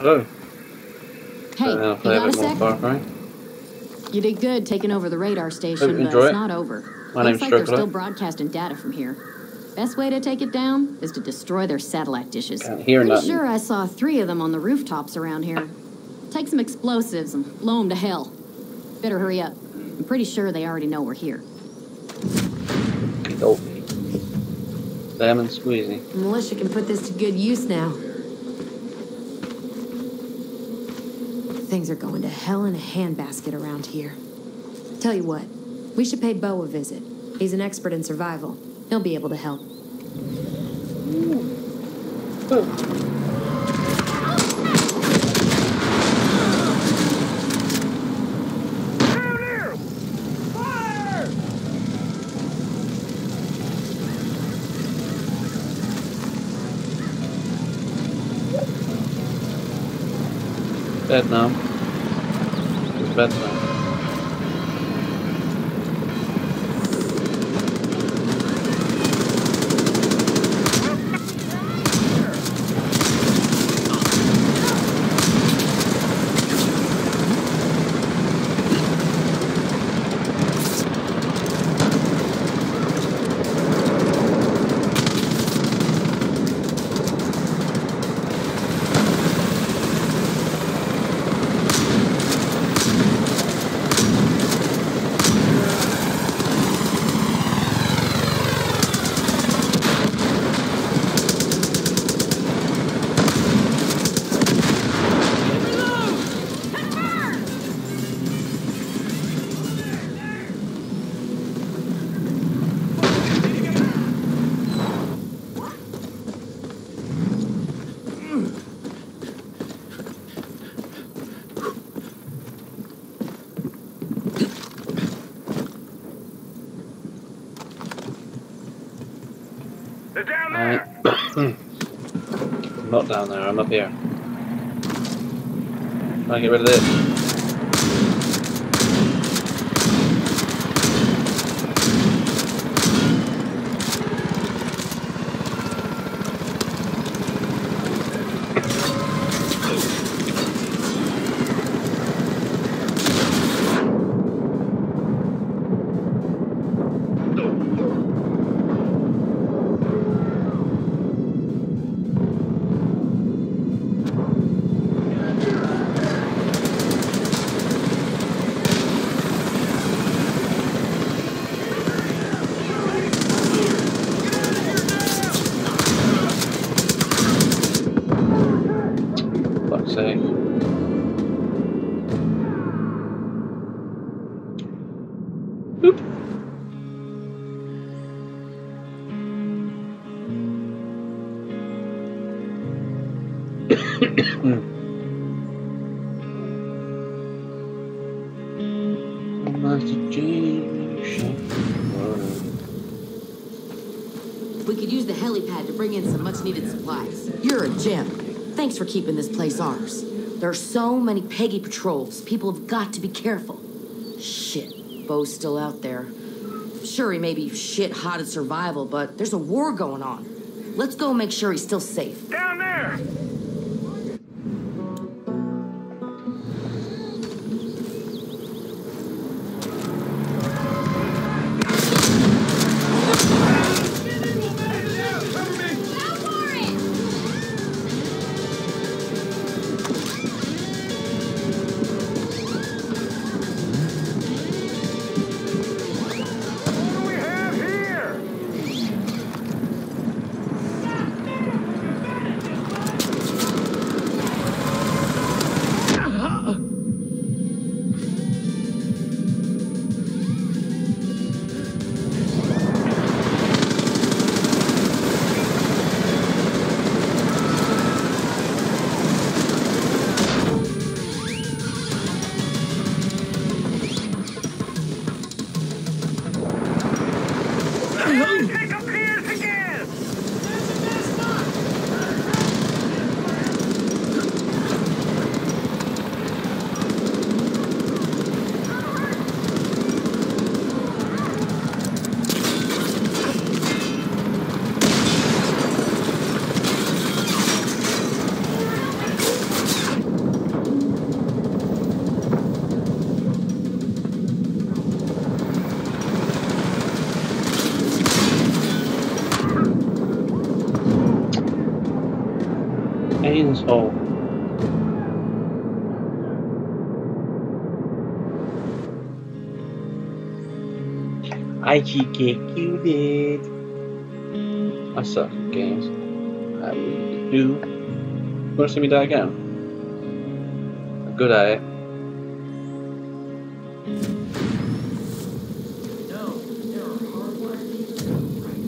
Oh, Hey, you play a got a sec? Far Cry. You did good taking over the radar station, oh, but enjoy it's it. not over. My Looks name's like they're still broadcasting data from here. Best way to take it down is to destroy their satellite dishes. Can't hear Pretty nothing. sure I saw three of them on the rooftops around here. Take some explosives and blow them to hell. Better hurry up. I'm pretty sure they already know we're here. Dope. Lemon squeezy. Militia can put this to good use now. Things are going to hell in a handbasket around here. Tell you what, we should pay Bo a visit. He's an expert in survival. He'll be able to help. Vietnam. Down there, I'm up here. And get rid of this. There are so many Peggy patrols. People have got to be careful. Shit, Bo's still out there. Sure, he may be shit hot at survival, but there's a war going on. Let's go make sure he's still safe. Down there! Chainsaw. I keep executed. I suck at games. I really do. You want to see me die again? I'm good at it.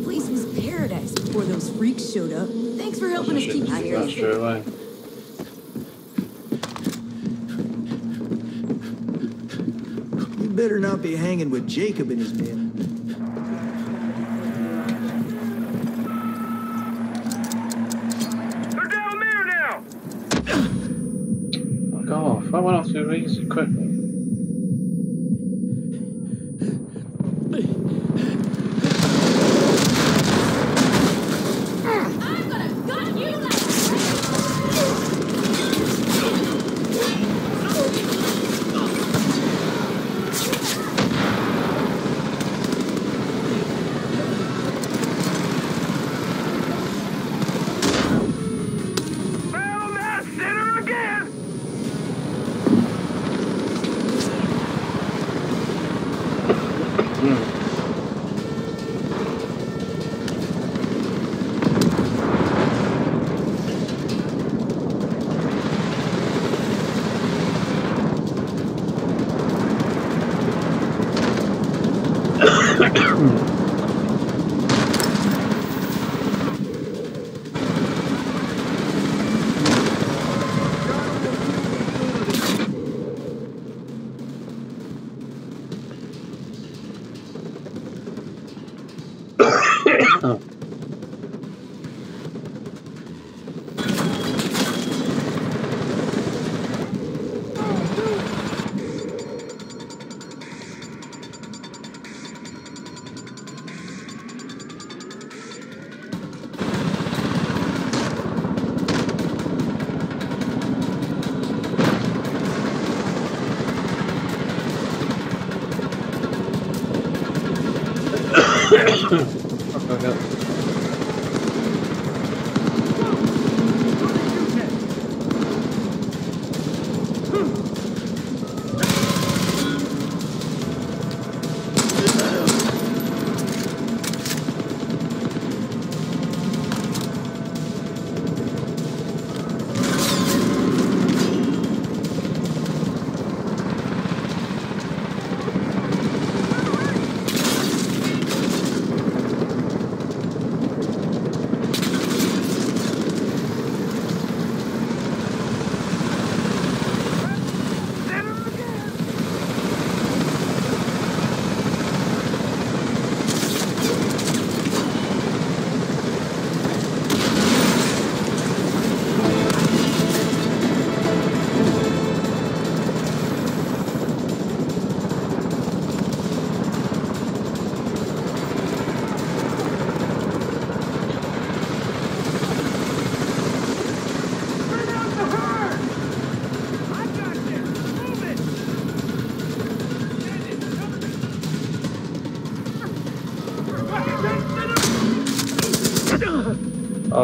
place was paradise before those freaks showed up. Thanks for helping us keep out here. that's straight away. Better not be hanging with Jacob and his men. They're down there now! Fuck off. I went off too easy quickly.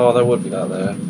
Oh, there would be that there.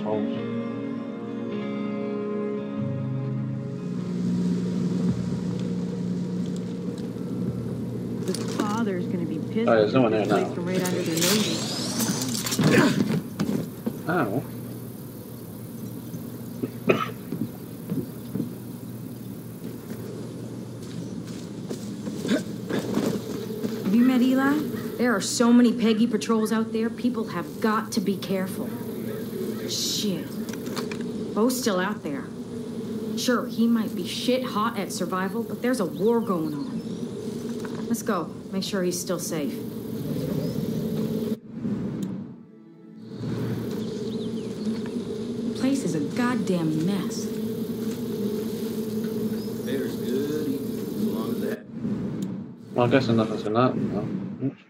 Assholes. The father's gonna be pissed. Oh, there's no one there now. place right under their noses. Ow. Oh. Have you met Eli? There are so many Peggy patrols out there, people have got to be careful. Shit. Bo's still out there. Sure, he might be shit hot at survival, but there's a war going on. Let's go. Make sure he's still safe. The place is a goddamn mess. There's good as long as that. Well, I guess nothing's gonna happen now.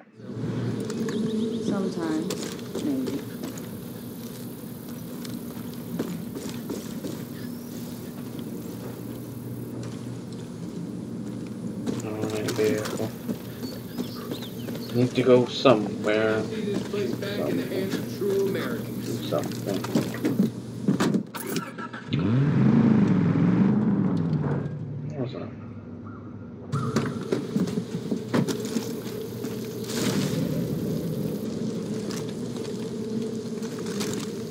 To go somewhere. This place back in the hands of true Americans. Do something. What was that?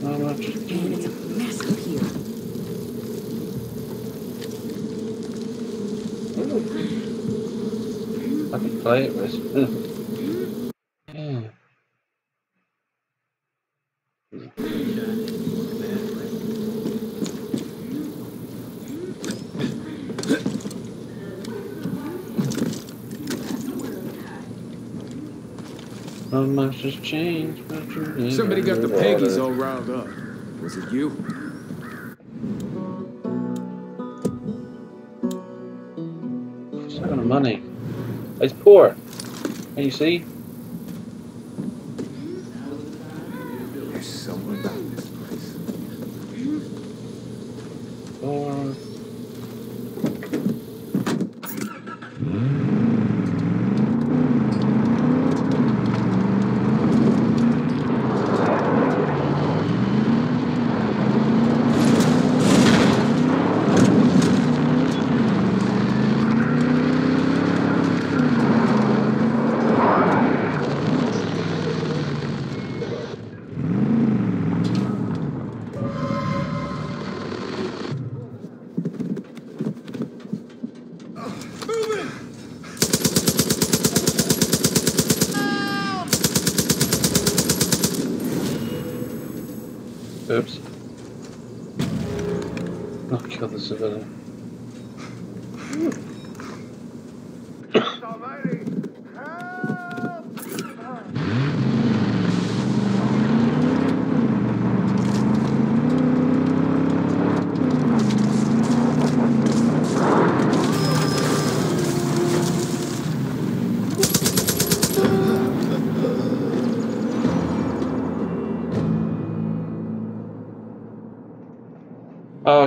Not much. Man, it's a mess up here. I can play it with. yeah. Not much has changed, but Somebody got the to Peggies all riled up. Was it you? It's not got money. It's poor. Can you see?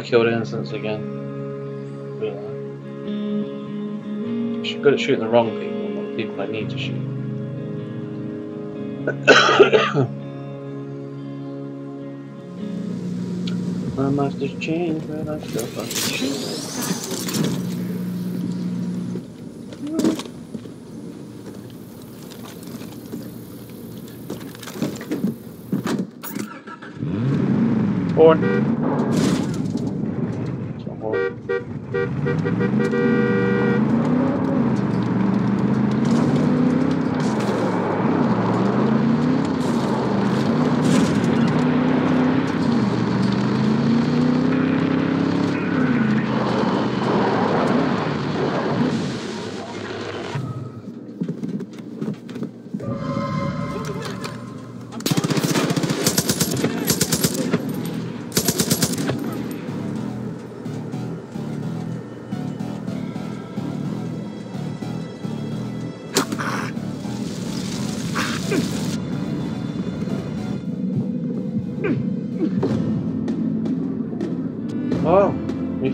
Killed innocents again. Really. I'm uh, good at shooting the wrong people, not the people I need to shoot. My master's changed, but I still fucking shoot. Or Thank you.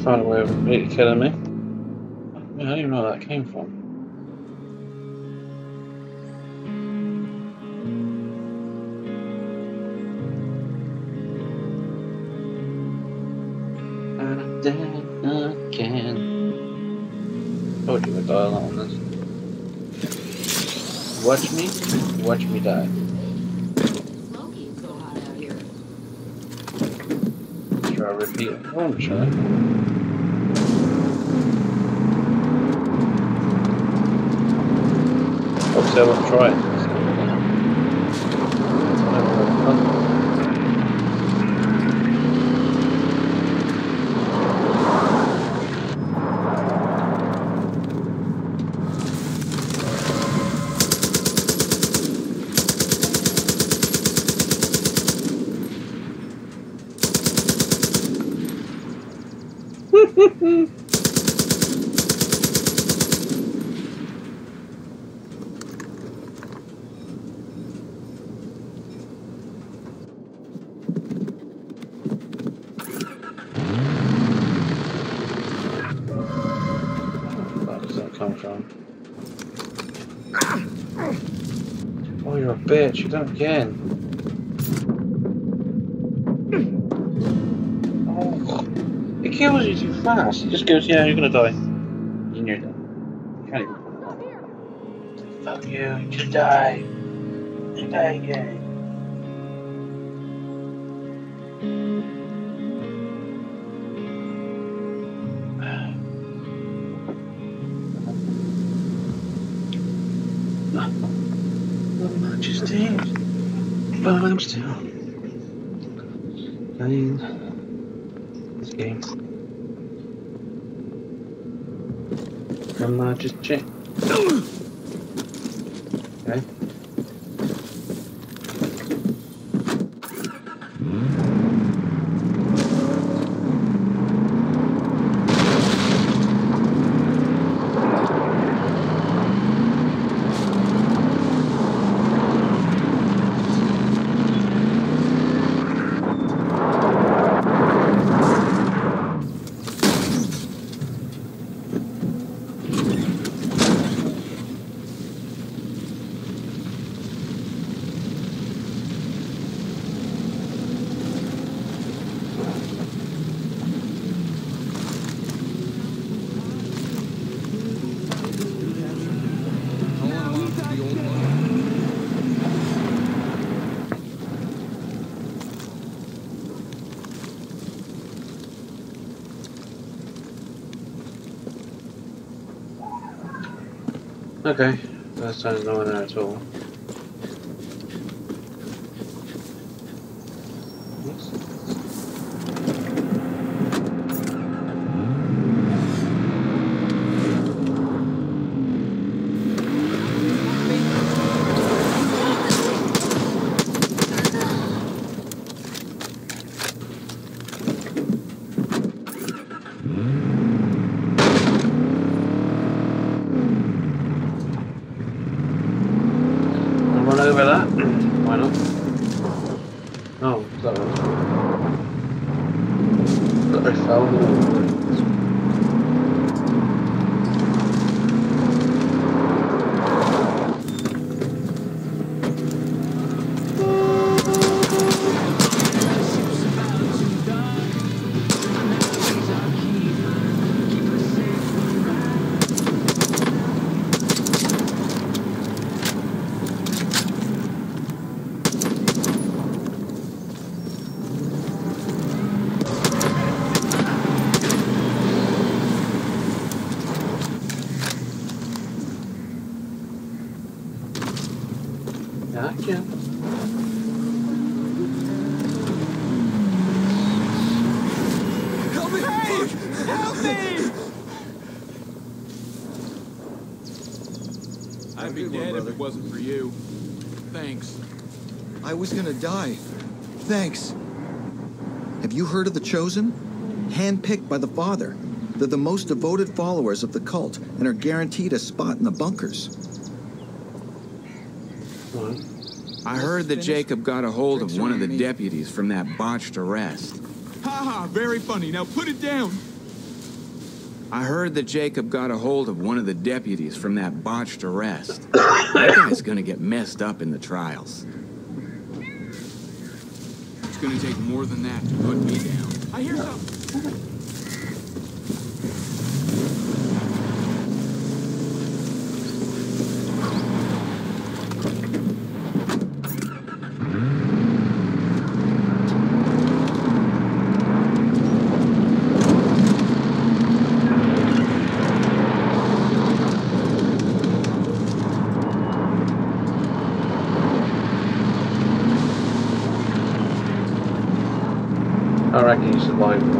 Found a way of really killing me. I don't even know where that came from. And then again. Told you we'd die on this. Watch me, watch me die. Smoky, it's so hot out here. Try repeat. Oh, I'm sure. Obviously, I won't try. Where does that come from? Oh, you're a bitch. You done again. It kills you too fast. It just goes, yeah, you're gonna die. And you're done. You can't even. Fuck you, you die. You die again. Not much Okay, last time there's no one there at all. Oops. I'll run over that. Why not? Oh, is that one? But I die. Thanks. Have you heard of the Chosen? Handpicked by the Father. They're the most devoted followers of the cult and are guaranteed a spot in the bunkers. What? I heard that Jacob got a hold of one of the deputies from that botched arrest. Ha ha, very funny. Now put it down. I heard that Jacob got a hold of one of the deputies from that botched arrest. that guy's gonna get messed up in the trials. It's going to take more than that to put me down. I hear something. East Line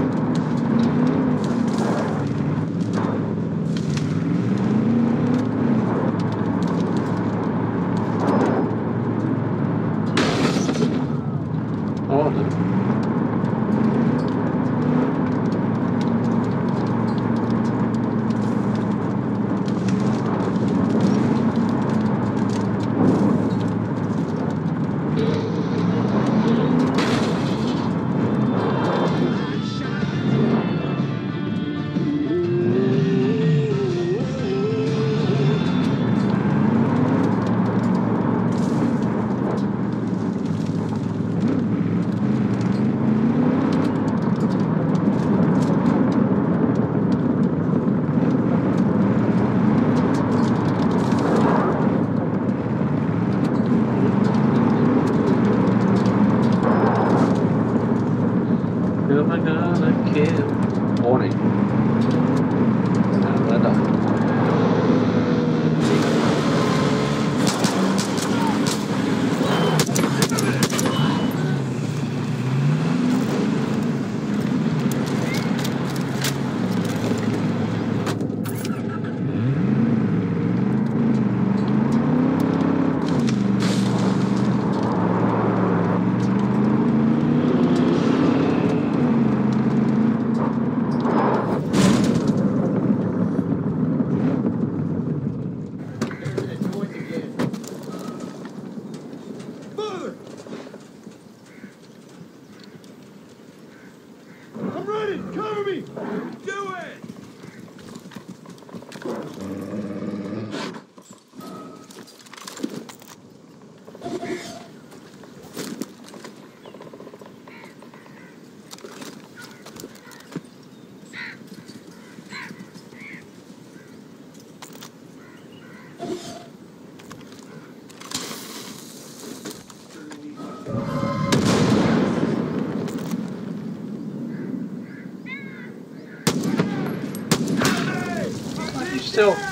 yourself.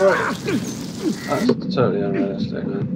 That's totally unrealistic, man.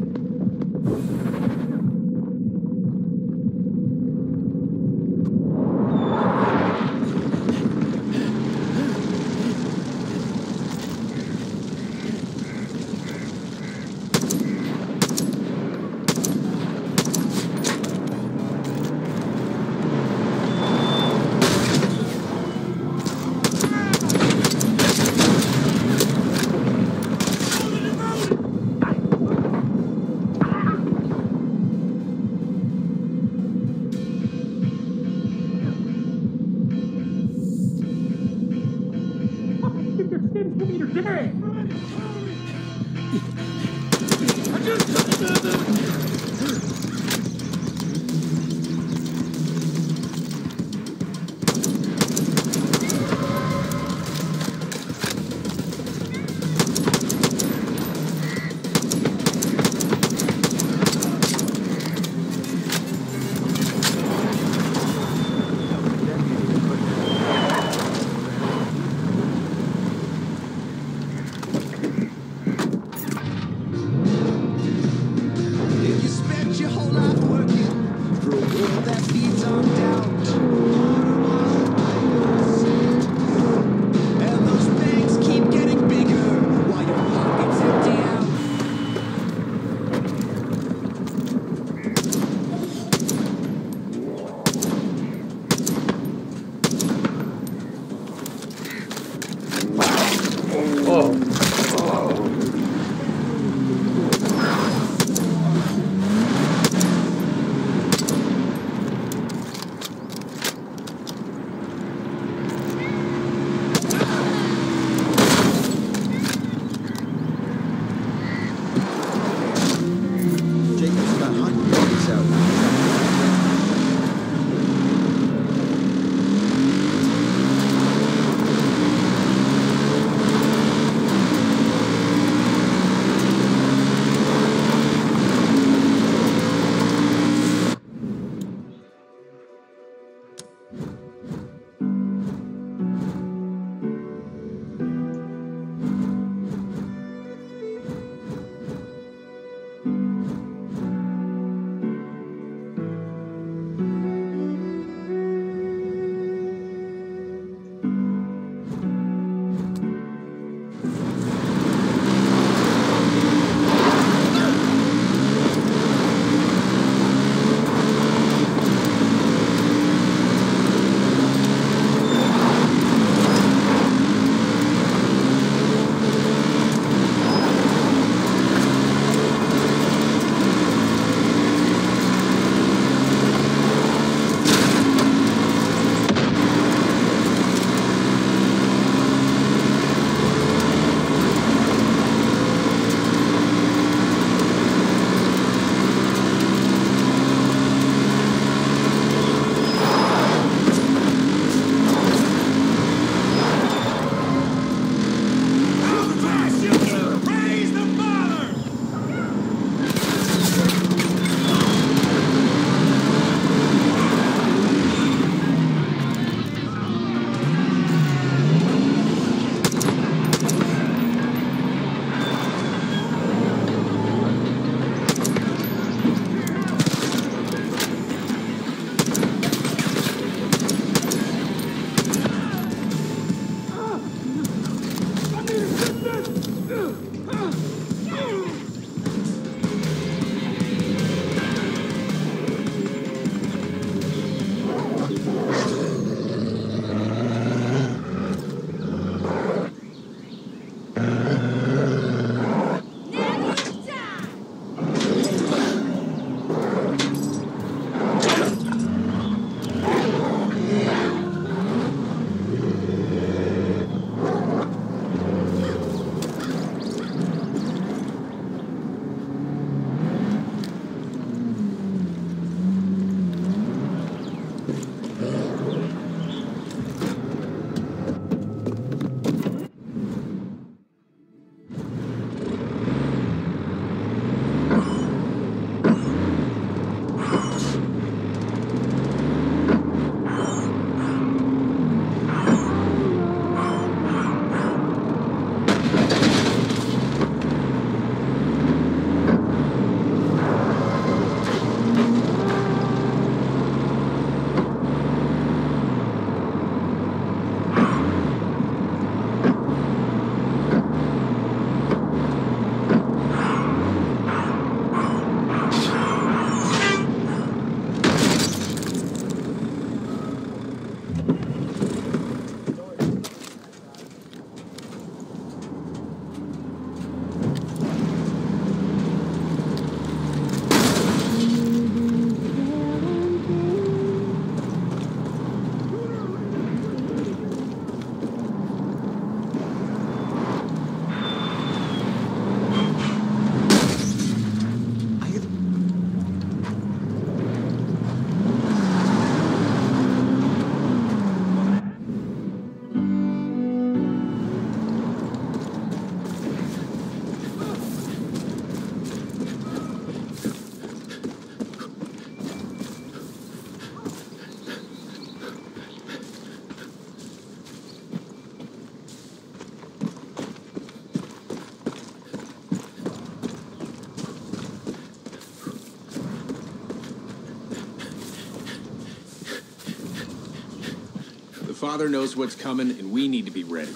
Father knows what's coming, and we need to be ready.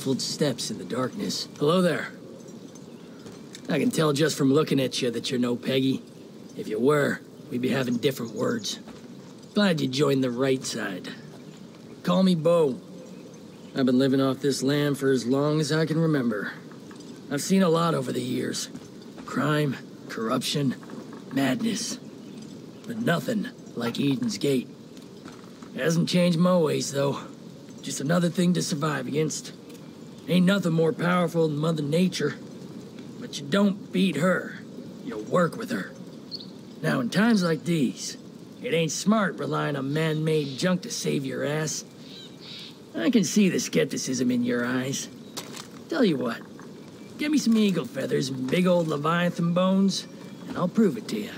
Muffled steps in the darkness. Hello there. I can tell just from looking at you that you're no Peggy. If you were, we'd be having different words. Glad you joined the right side. Call me Bo. I've been living off this land for as long as I can remember. I've seen a lot over the years crime, corruption, madness. But nothing like Eden's Gate. It hasn't changed my ways, though. Just another thing to survive against. Ain't nothing more powerful than Mother Nature. But you don't beat her, you work with her. Now, in times like these, it ain't smart relying on man made junk to save your ass. I can see the skepticism in your eyes. Tell you what, Get me some eagle feathers and big old leviathan bones, and I'll prove it to you.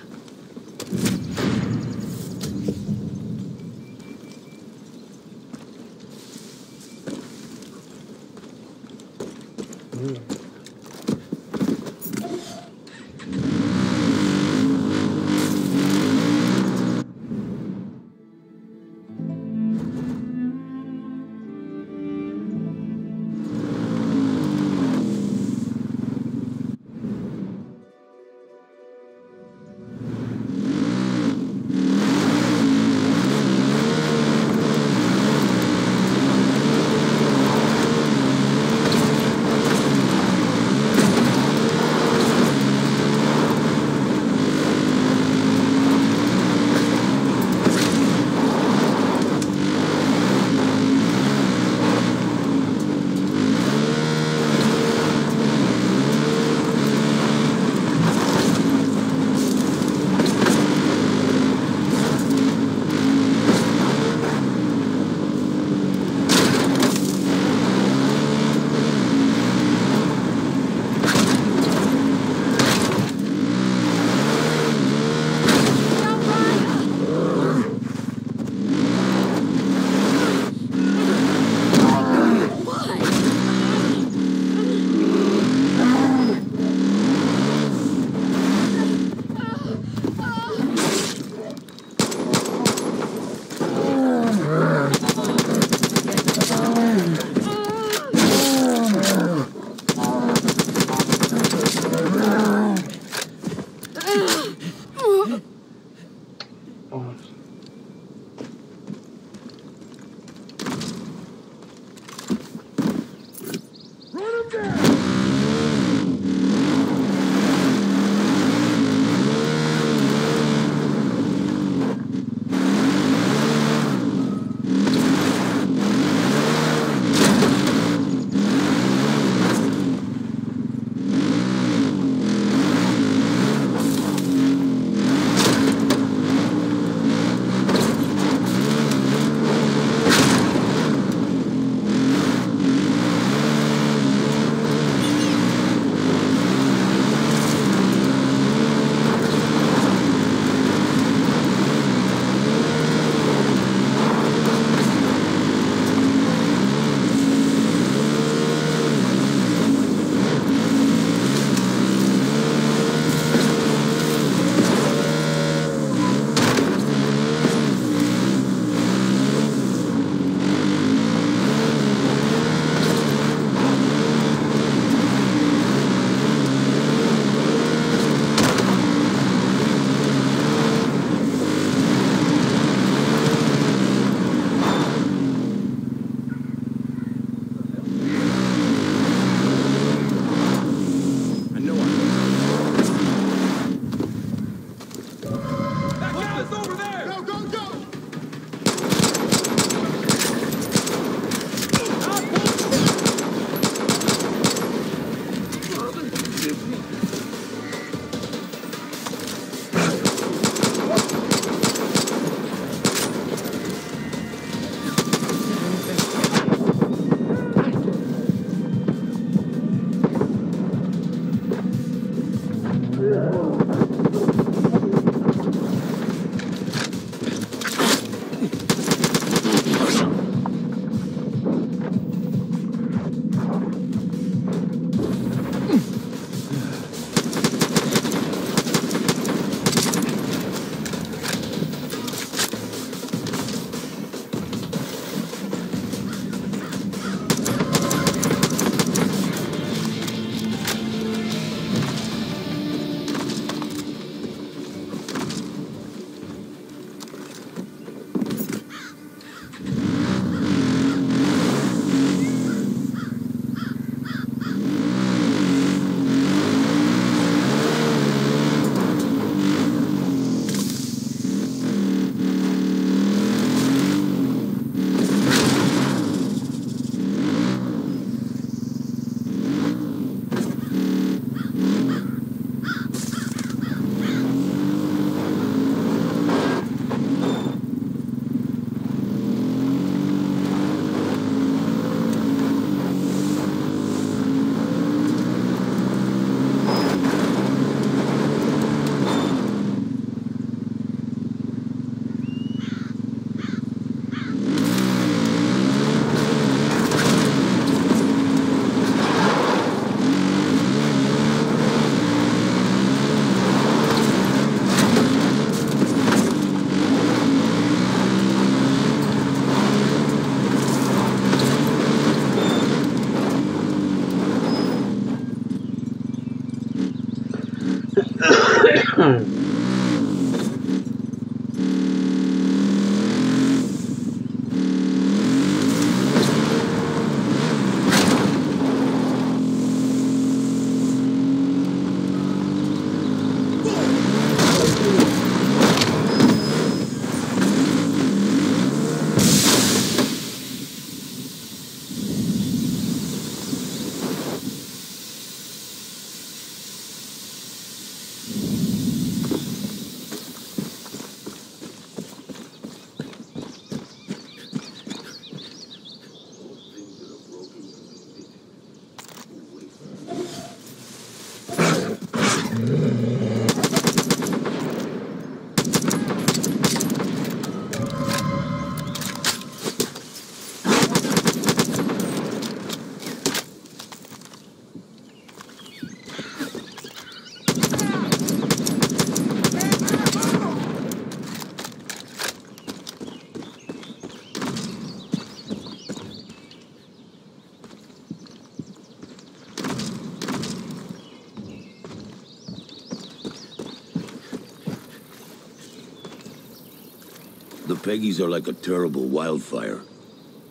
The Peggies are like a terrible wildfire.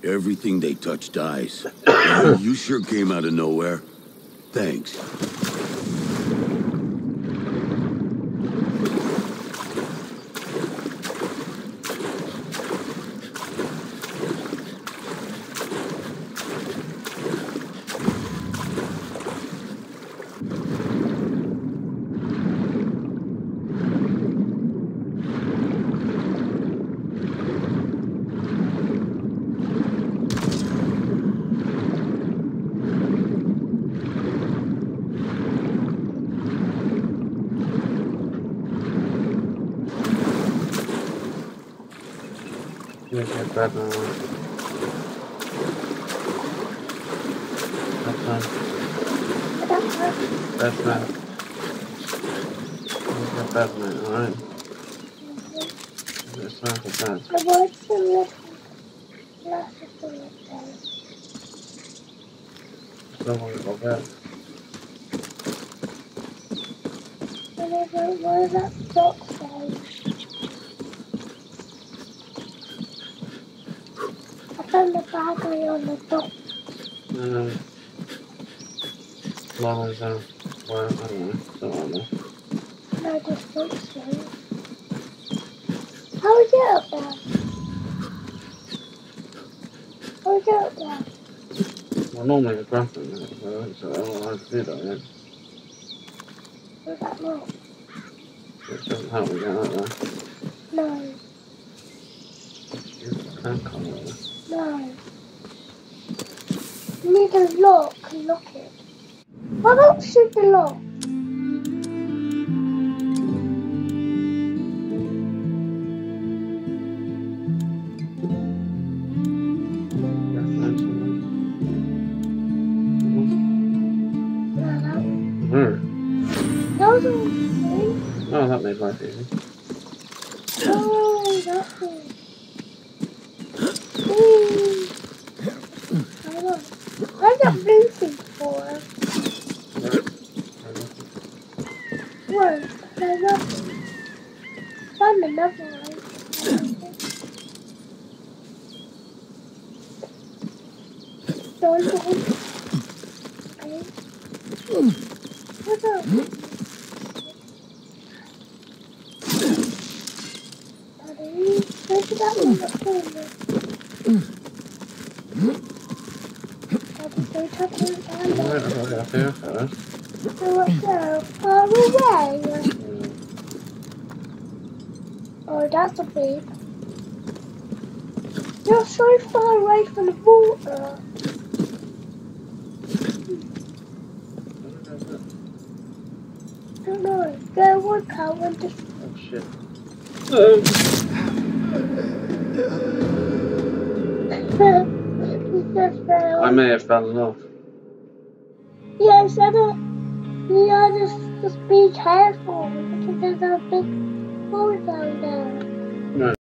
Everything they touch dies. You sure came out of nowhere. Thanks. You uh, get that now. That's fine. That's fine. You get that man, alright? It's time for that. I want to look. Lots of. Don't worry about that. And I don't know that box size. I found the on the top. Long as I'm, well, I don't know. Don't know. No, just box size. How is it up there? How is it up there? Well, normally the graphic, so I don't know how to do that yet. That not? It doesn't help me get out there. No, You can't come there. no. Need a lock and lock it. What don't you the lock? No, that, that was. Oh, that made life easy. Oh, that thing. Where's that blue thing for? One. There's nothing. Found another one. Don't go. Okay. What's up? Daddy, where's that one that's going there? Daddy, go touch it down there. Alright, I'll get up here first. So what's there? Far away. Big. You're so far away from the water. I don't know. Go one car, one just. Oh shit. Fell. I may have fallen off. Yes, I don't. Yeah, just, just be careful because there's a big hole down there. No.